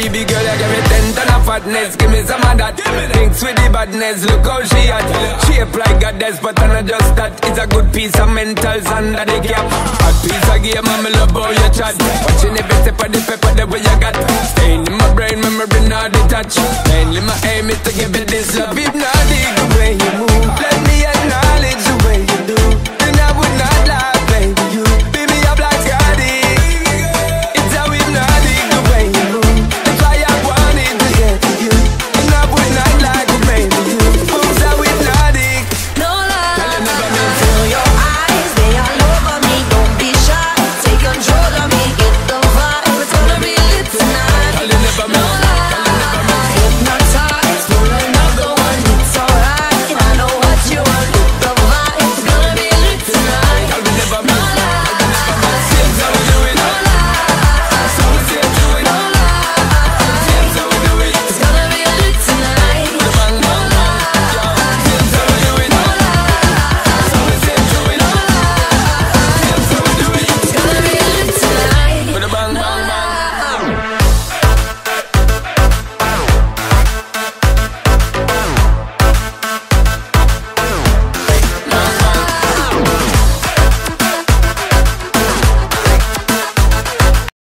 Baby girl, you give me ten ton of fatness. Give me some of that. Thinks with the badness, look how she at Shape like a desk, but I'm not just that. It's a good piece of mentals under the cap A piece of game, I'm love how you chat. Watching every step of the paper, the way you got. Stain in my brain, memory not detached. Mainly my aim is to give it this love, if not the